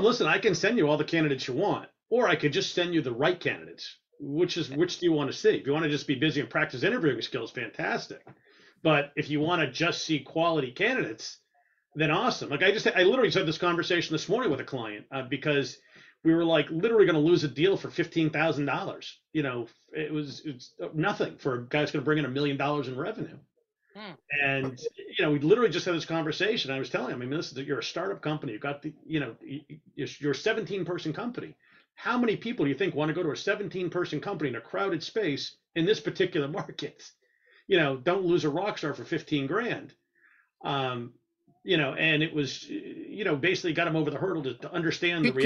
listen, I can send you all the candidates you want, or I could just send you the right candidates. Which is which do you want to see? If you want to just be busy and practice interviewing skills, fantastic. But if you want to just see quality candidates, then awesome. Like I just, I literally just had this conversation this morning with a client uh, because we were like literally going to lose a deal for fifteen thousand dollars. You know, it was it's nothing for a guy that's going to bring in a million dollars in revenue. Hmm. And you know, we literally just had this conversation. I was telling him, I mean, this is you're a startup company. You've got the, you know, you're a 17 person company. How many people do you think want to go to a 17 person company in a crowded space in this particular market? You know, don't lose a rock star for 15 grand. Um, you know, and it was, you know, basically got him over the hurdle to, to understand the reality.